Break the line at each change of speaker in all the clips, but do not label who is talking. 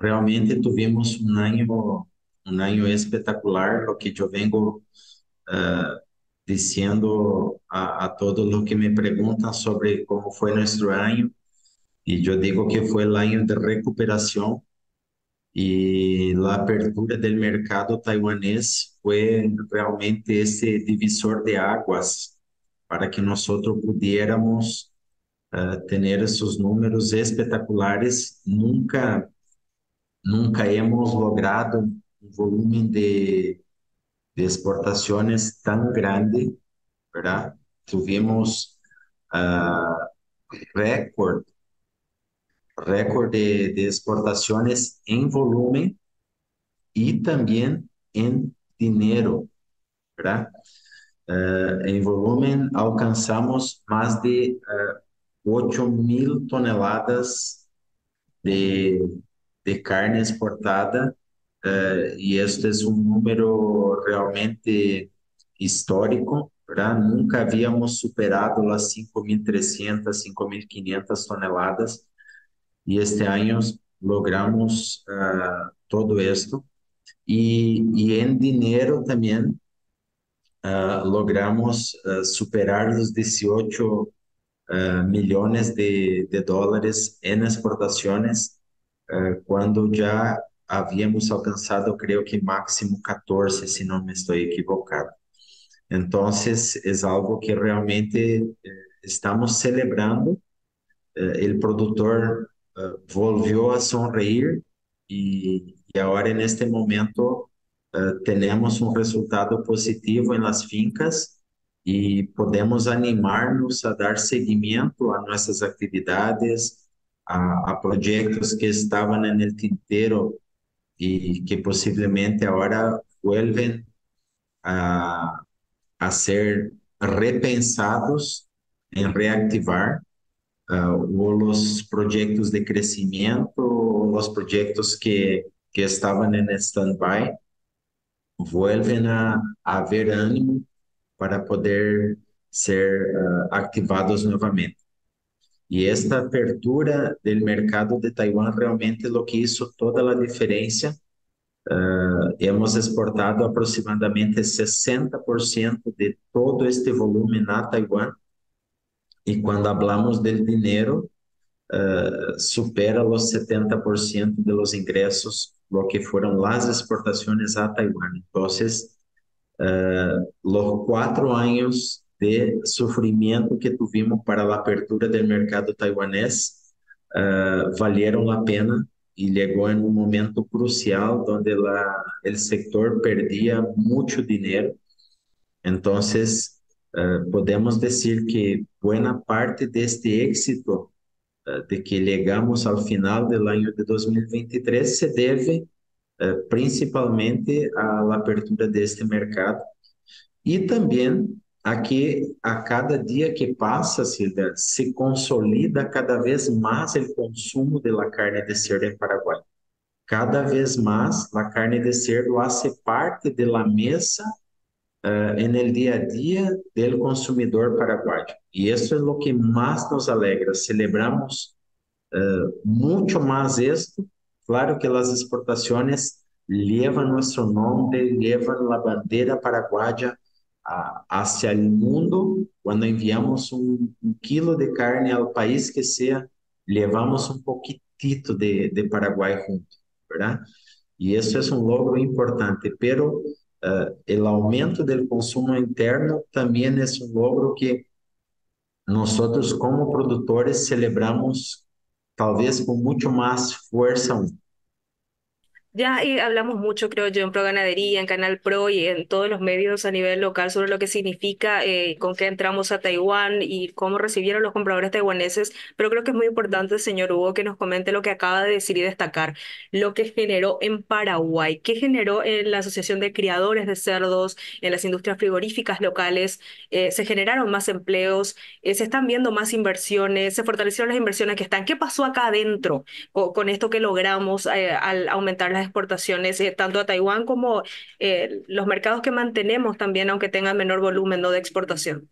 realmente tuvimos un año, un año espectacular, lo que yo vengo uh, diciendo a, a todos los que me preguntan sobre cómo fue nuestro año, y yo digo que fue el año de recuperación y la apertura del mercado taiwanés fue realmente ese divisor de aguas para que nosotros pudiéramos uh, tener esos números espectaculares. Nunca, nunca hemos logrado un volumen de, exportaciones tan grande, ¿verdad? Tuvimos uh, récord récord de, exportaciones en volumen y también en dinero, ¿verdad? Uh, en volumen alcanzamos más de uh, 8 mil toneladas de, de carne exportada uh, y este es un número realmente histórico, ¿verdad? Nunca habíamos superado las 5.300, 5.500 toneladas y este año logramos uh, todo esto. Y, y, en dinero también uh, logramos uh, superar los 18 millones de, de, dólares en exportaciones, cuando ya habíamos alcanzado, creo que máximo 14, si no me estoy equivocado. Entonces, es algo que realmente eh, estamos celebrando. el productor uh, volvió a sonreír y, y, ahora en este momento tenemos un resultado positivo en las fincas y podemos animarnos a dar seguimiento a nuestras actividades, a, a proyectos que estaban en el tintero y que posiblemente ahora vuelven a, a ser repensados en reactivar uh, os projetos de crescimento, ou os projetos que, que estavam em stand-by, vuelven a, a haver ânimo para poder ser uh, ativados novamente. E esta apertura do mercado de Taiwan realmente é o que hizo toda a diferença. Uh, hemos exportado aproximadamente 60% de todo este volume na Taiwan e quando hablamos del dinheiro, uh, supera os 70% de los ingressos, lo que foram as exportações a Taiwan. Então, uh, los quatro anos de sofrimento que tuvimos para a apertura do mercado taiwanês uh, valeram a pena e chegou em um momento crucial onde o sector perdia muito dinheiro. Então, uh, podemos dizer que boa parte deste êxito uh, de que chegamos ao final do ano de 2023 se deve principalmente à abertura deste mercado e também a que a cada dia que passa Silvia, se consolida cada vez mais o consumo da carne de cerdo em Paraguai. Cada vez mais a carne de cerdo faz parte da mesa uh, en el día a día del consumidor paraguayo. Y eso es lo que más nos alegra. Celebramos uh, mucho más esto. Claro que las exportaciones llevan nuestro nombre, llevan la bandera paraguaya hacia el mundo. Cuando enviamos un, un, kilo de carne al país que sea, llevamos un poquitito de, de Paraguay junto, ¿verdad? Y eso es un logro importante, pero uh, el aumento del consumo interno también es un logro que nosotros como productores celebramos tal vez con mucho más fuerza aún.
Ya y hablamos mucho, creo yo, en Pro Ganadería, en Canal Pro y en todos los medios a nivel local sobre lo que significa eh, con qué entramos a Taiwán y cómo recibieron los compradores taiwaneses, pero creo que es muy importante, señor Hugo, que nos comente lo que acaba de decir y destacar, lo que generó en Paraguay, qué generó en la Asociación de Criadores de Cerdos, en las industrias frigoríficas locales, eh, se generaron más empleos, eh, se están viendo más inversiones, se fortalecieron las inversiones que están. ¿Qué pasó acá adentro con, con esto que logramos al aumentar las exportaciones, eh, tanto a Taiwán como eh, los mercados que mantenemos también, aunque tengan menor volumen ¿no? de exportación?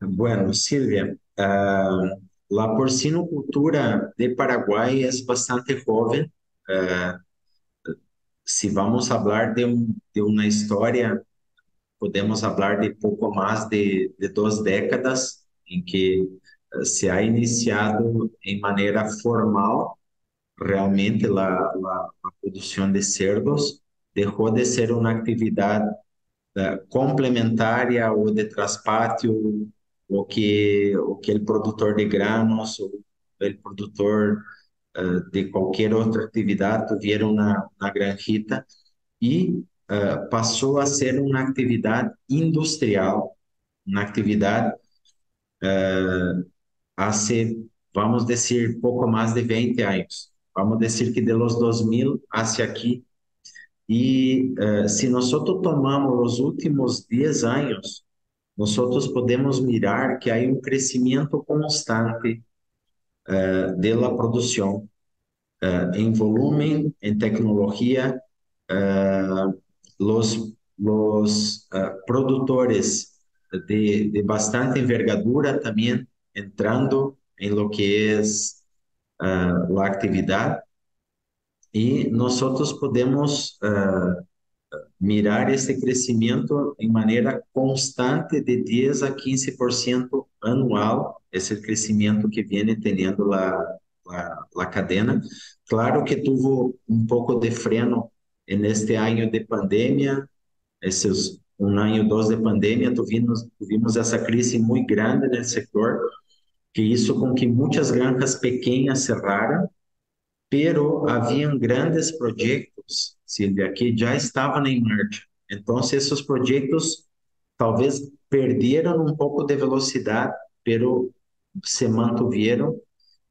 Bueno, Silvia, uh, la porcinocultura de Paraguay es bastante joven. se vamos falar de, um, de uma história, podemos falar de pouco mais de, de duas décadas em que se ha iniciado em maneira formal realmente a, a, a produção de cerdos, deixou de ser uma atividade uh, complementária ou de traspátio, o que o que o produtor de granos o produtor uh, de qualquer outra atividade tuvieron na, na granjita e uh, passou a ser uma atividade industrial, uma atividade uh, hace, vamos dizer, pouco mais de 20 anos. Vamos dizer que de los 2000 hacia aqui. E uh, se nós tomamos os últimos 10 anos, nós podemos mirar que há um crescimento constante uh, da produção em volume, em tecnologia. Los los produtores de, de bastante envergadura também entrando em lo que é uh, a atividade e nós podemos uh, mirar esse crescimento em maneira constante de 10 a 15% anual, esse crescimento que vem tendo a, a, cadena. Claro que tuvo um pouco de freno neste ano de pandemia, esses um ano, dois de pandemia, tuvimos, tuvimos essa crise muito grande no setor, que isso com que muitas granjas pequenas cerraram, pero haviam grandes projetos, Silvia, que já estavam em marcha. Então, esses projetos talvez perderam um pouco de velocidade, pero se mantiveram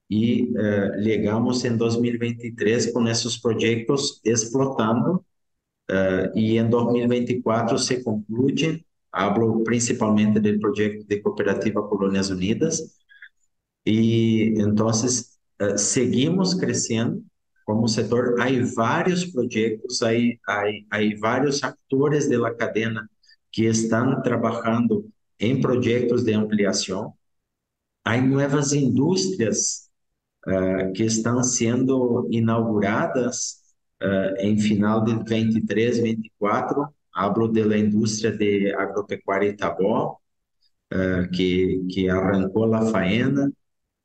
e uh, chegamos em 2023 com esses projetos explotando uh, e em 2024 se conclui, hablo principalmente do projeto de cooperativa Colônias Unidas, e então seguimos crescendo como setor. Há vários projetos, há, há, há vários atores da cadeia que estão trabalhando em projetos de ampliação. Há novas indústrias uh, que estão sendo inauguradas uh, em final de 23, 24. Hablo da indústria de agropecuária Itabó, uh, que, que arrancou a faena,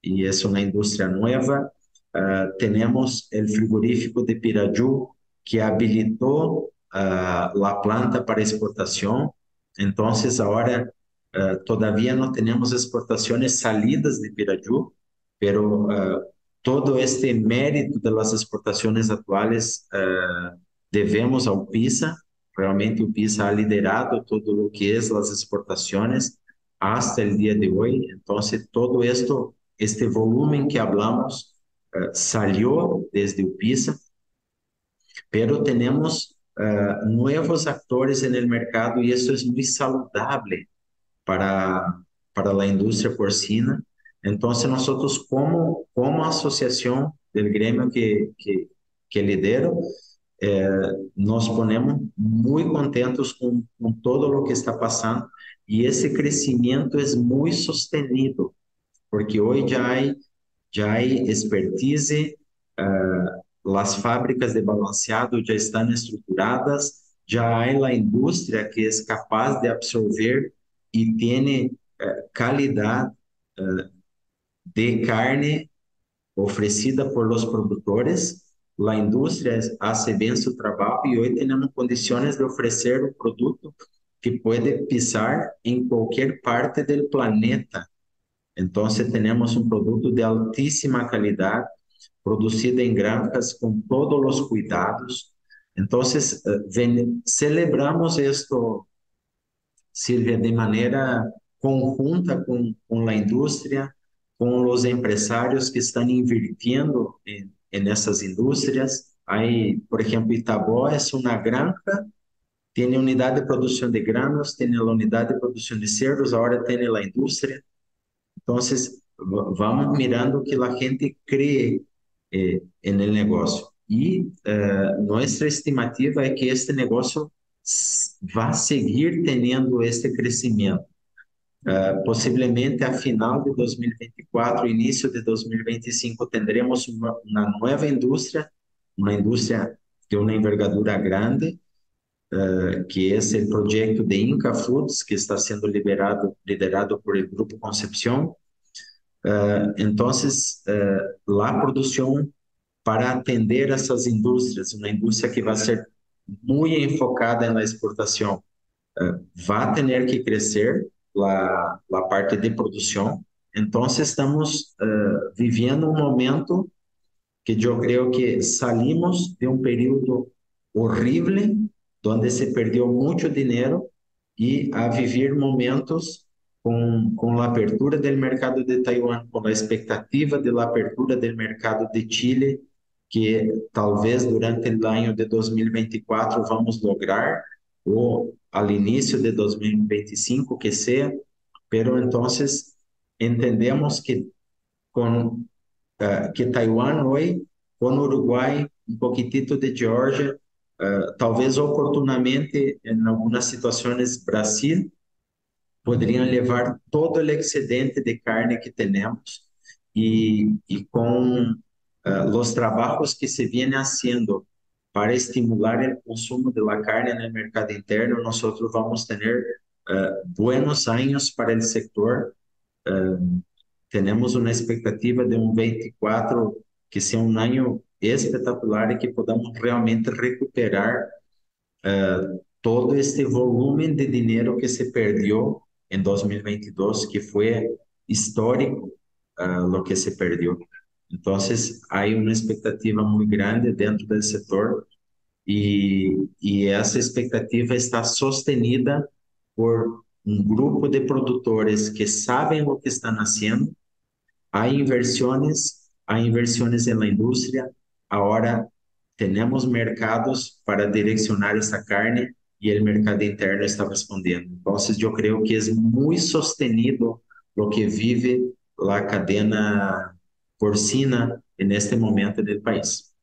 e é uma indústria nova. Uh, temos o frigorífico de Piraju, que habilitou uh, a planta para exportação. Então, agora, uh, todavia não temos exportações salidas de Piraju, pero uh, todo este mérito das exportações atuais uh, devemos ao PISA. Realmente o PISA ha liderado todo o que é as exportações hasta el dia de hoje. Então, todo esto este volumen que hablamos uh, salió desde UPISA, pero tenemos nuevos actores en el mercado y eso es muy saludable para, para la industria porcina. Entonces nosotros como, como asociación del gremio que, que, que lidero, eh, nos ponemos muy contentos con, con todo lo que está pasando y ese crecimiento es muy sostenido porque hoje já há, há expertise, uh, as fábricas de balanceado já estão estruturadas, já há a indústria que é capaz de absorver e tem uh, qualidade uh, de carne oferecida por los produtores. A indústria hace bem seu trabalho e hoje temos condições de oferecer um produto que pode pisar em qualquer parte do planeta então, temos um produto de altíssima qualidade, produzido em granjas com todos os cuidados. Então, eh, celebramos isto, Silvia, de maneira conjunta com, com a indústria, com os empresários que estão invirtiendo em, em essas indústrias. Aí, por exemplo, Itabó é uma granja, tem unidade de produção de granos, tem a unidade de produção de cerdos, agora tem a indústria. Entonces, vamos mirando que la gente cree eh, en el negocio. Y eh, nuestra estimativa es que este negocio va a seguir teniendo este crecimiento. Uh, possivelmente a final de 2024, início de 2025, teremos uma, uma nova indústria uma indústria de uma envergadura grande, uh, que o projeto de Inca Foods, que está sendo liberado, liderado por el Grupo Concepción. Uh, então, uh, a produção para atender essas indústrias, uma indústria que vai ser muito enfocada na exportação, uh, vai ter que crescer a, a parte de produção. Então, estamos uh, vivendo um momento que eu creio que salimos de um período horrível, onde se perdeu muito dinheiro, e a viver momentos com, com a abertura do mercado de Taiwan, com a expectativa de abertura do mercado de Chile, que talvez durante o ano de 2024 vamos lograr, ou ao início de 2025, que seja, pero entonces entendemos que con uh, que Taiwán hoy, con Uruguay, um poquitito de Georgia, uh, talvez oportunamente em algumas situações Brasil, poderiam levar todo o excedente de carne que temos e, e com uh, os trabalhos que se vêm fazendo para estimular o consumo de la carne no mercado interno, nós vamos ter uh, buenos años para el sector. Uh, tenemos una expectativa de un 24 que sea un año espetacular y que podamos realmente recuperar uh, todo este volumen de dinero que se perdió en 2022, que fue histórico uh, lo que se perdió. Entonces, hay una expectativa muy grande dentro del sector y, y esa expectativa está sostenida por um grupo de produtores que sabem o que está nascendo. Há inversões, há inversões na indústria. Agora temos mercados para direcionar essa carne e o mercado interno está respondendo. Então, eu creio que é muito sostenido o que vive a cadena porcina neste momento no país.